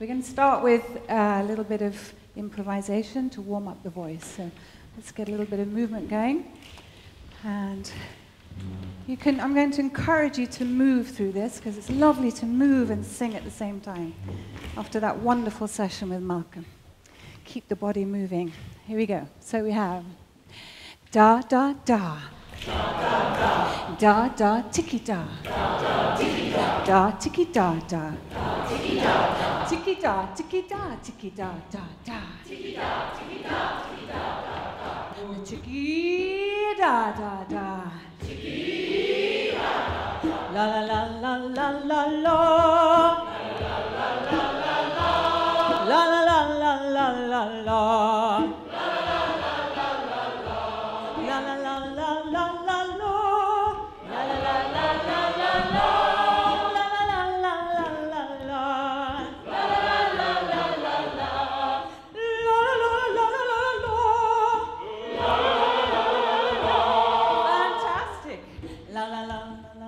We're going to start with a little bit of improvisation to warm up the voice. So let's get a little bit of movement going. And you can, I'm going to encourage you to move through this because it's lovely to move and sing at the same time after that wonderful session with Malcolm. Keep the body moving. Here we go. So we have da da da. Da da tiki da. Da tiki da da. Tiki da da, da tiki da Tiki da, tiki da, tiki da, da, da. Tiki da, tiki da, tiki da, da, da. Tiki da, da, da. Tiki da, da, da. La la la la la la la. La la la la la la. La la la la la la la.